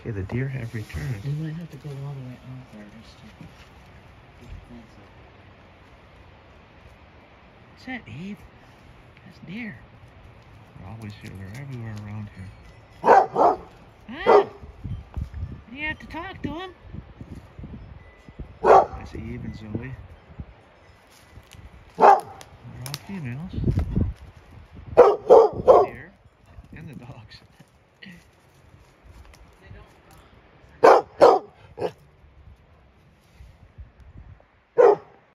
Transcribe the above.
Okay, the deer have returned. We might have to go all the way out there What's that, Eve? That's deer. They're always here. They're everywhere around here. Ah, you have to talk to him. I see Eve and Zoe. They're all females. The deer and the dogs.